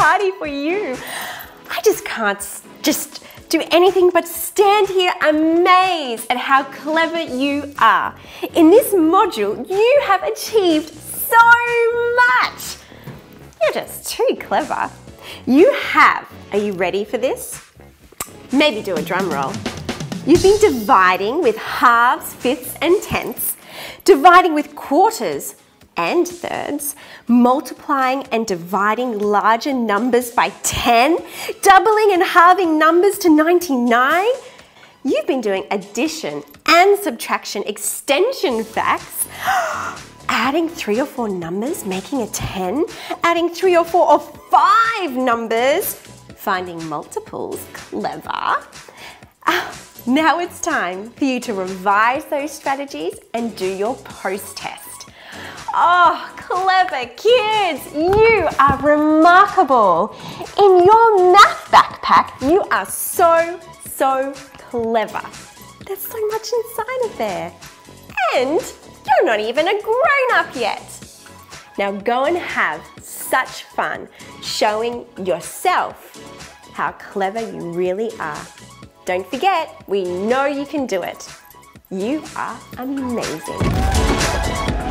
party for you. I just can't just do anything but stand here amazed at how clever you are. In this module, you have achieved so much. You're just too clever. You have, are you ready for this? Maybe do a drum roll. You've been dividing with halves, fifths and tenths, dividing with quarters and thirds, multiplying and dividing larger numbers by 10, doubling and halving numbers to 99. You've been doing addition and subtraction extension facts, adding three or four numbers, making a 10, adding three or four or five numbers, finding multiples, clever. Ah, now it's time for you to revise those strategies and do your post test. Oh, clever kids! You are remarkable. In your math backpack, you are so, so clever. There's so much inside of there. And you're not even a grown-up yet. Now go and have such fun showing yourself how clever you really are. Don't forget, we know you can do it. You are amazing.